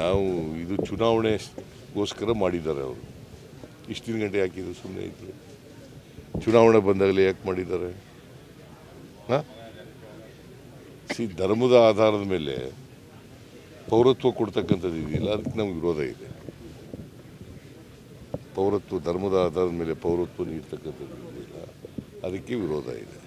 ನಾವು ಇದು ಚುನಾವಣೆಗೋಸ್ಕರ ಮಾಡಿದ್ದಾರೆ ಅವರು. ಇಷ್ಟಿನ ಗಂಟೆ ಹಾಕಿದ್ರು ಸುಮ್ಮನೆ ಇದ್ರು? ಚುನಾವಣೆ ಬಂದಾಗಲೇ ಯಾಕೆ ಮಾಡಿದ್ದಾರೆ? ಹಾಂ? ಸಿ ಧರ್ಮದ ಆಧಾರದ ಮೇಲೆ ಪೌರತ್ವ ಕೊಡ್ತಕ್ಕಂಥದ್ದು ಇದೆಯಲ್ಲ? ಅದಕ್ಕೆ ನಮ್ಗೆ ವಿರೋಧ ಇದೆ. ಪೌರತ್ವ ಧರ್ಮದ ಆಧಾರದ ಮೇಲೆ ಪೌರತ್ವ ನೀಡ್ತಕ್ಕಂಥದ್ದು ಇದೆಯಲ್ಲ? ಅದಕ್ಕೆ ವಿರೋಧ ಇದೆ.